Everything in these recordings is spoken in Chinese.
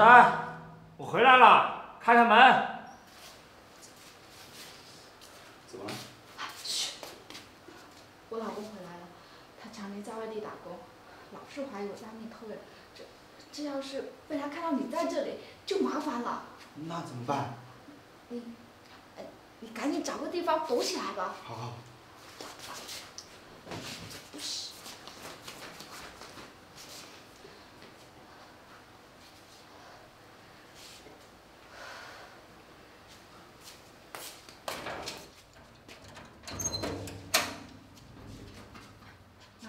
珊，我回来了，开开门。怎么了？嘘，我老公回来了，他常年在外地打工，老是怀疑我在外面偷人。这这要是被他看到你在这里，就麻烦了。那怎么办？你，哎，你赶紧找个地方躲起来吧。好好。嘘。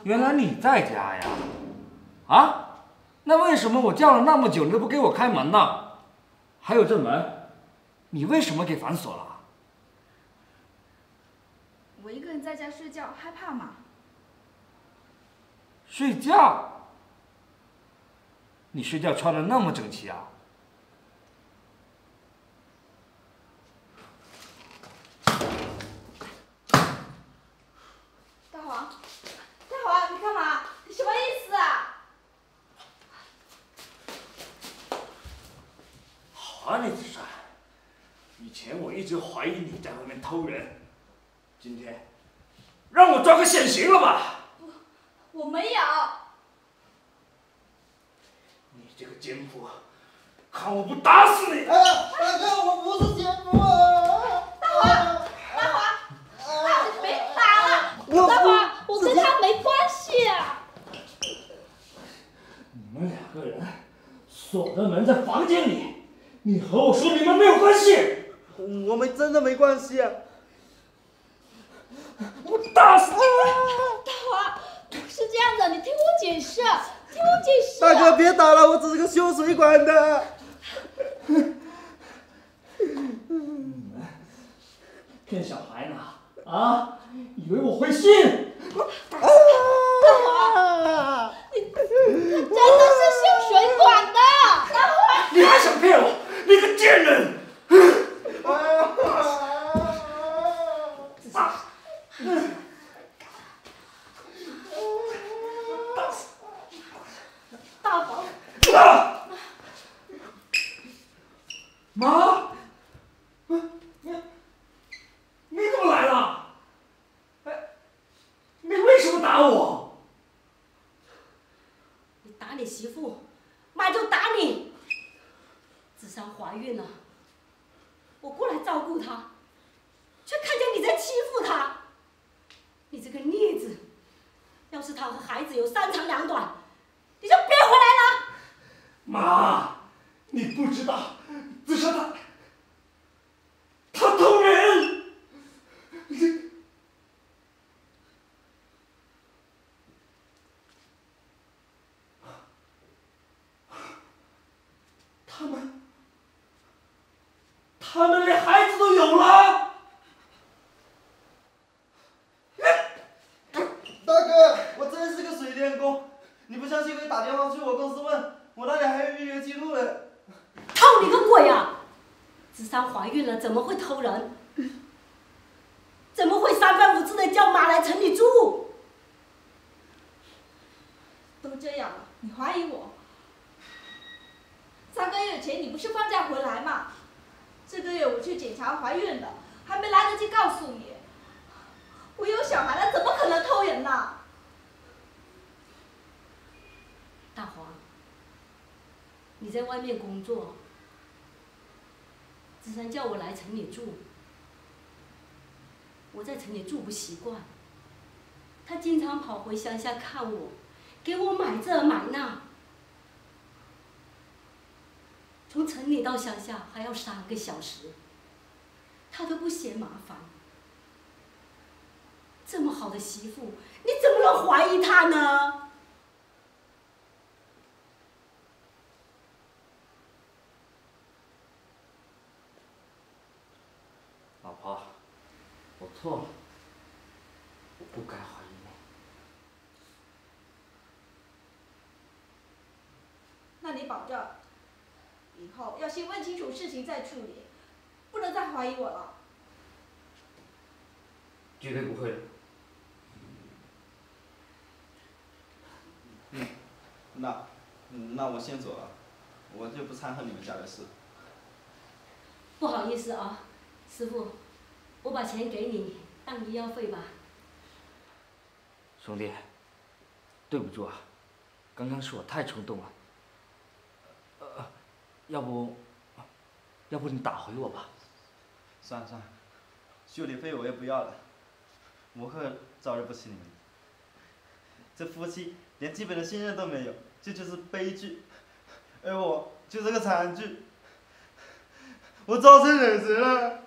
原来你在家呀？啊？那为什么我叫了那么久你都不给我开门呢？还有这门，你为什么给反锁了？我一个人在家睡觉，害怕嘛。睡觉？你睡觉穿的那么整齐啊？大黄，大黄，你干嘛？你什么意思啊？好啊，你子珊，以前我一直怀疑你在外面偷人，今天让我抓个现行了吧？我没有。你这个奸夫，看我不打死你！哎，大哥，我不是奸夫啊！大华，大黄，啊，你别打了！大华，我跟他没关系啊。你们两个人锁着门在房间里，你和我说你们没有关系，我们真的没关系啊！我打死你！大华，不是这样的，你听我解释，听我解释。大哥，别打了，我只是个修水管的。骗小孩呢？啊？以为我会信？啊！真的是修水管的，大黄。你还想骗我？你个贱人！啊！大黄，啊！妈，你你怎么来了？哎，你为什么打我？你打你媳妇，妈就打你。子珊怀孕了，我过来照顾她，却看见你在欺负她。你这个孽子！要是她和孩子有三长两短，你就别回来了。妈，你不知道，子珊她，她偷人。他们，他们连孩子都有了。大哥，我真是个水电工，你可以打电话去我公司问，我那里还有预约记录呢。偷你个鬼啊！子珊怀孕了，怎么会偷人？怎么会三番五次的叫妈来城里住？都这样了，你怀疑我？三个月前你不是放假回来吗？这个月我去检查怀孕了，还没来得及告诉你。我有小孩了，怎么可能偷人呢？大黄，你在外面工作，子珊叫我来城里住，我在城里住不习惯，他经常跑回乡下看我，给我买这买那，从城里到乡下还要三个小时，他都不嫌麻烦。这么好的媳妇，你怎么能怀疑他呢？老婆，我错了，我不该怀疑你。那你保证，以后要先问清楚事情再处理，不能再怀疑我了。绝对不会的。那，那我先走了。我就不掺和你们家的事。不好意思啊，师傅，我把钱给你当医药费吧。兄弟，对不住啊，刚刚是我太冲动了。呃，要不，要不你打回我吧。算了算了，修理费我也不要了，我可招惹不起你们。这夫妻连基本的信任都没有，这就是悲剧，而我就是个惨剧，我招谁惹谁了？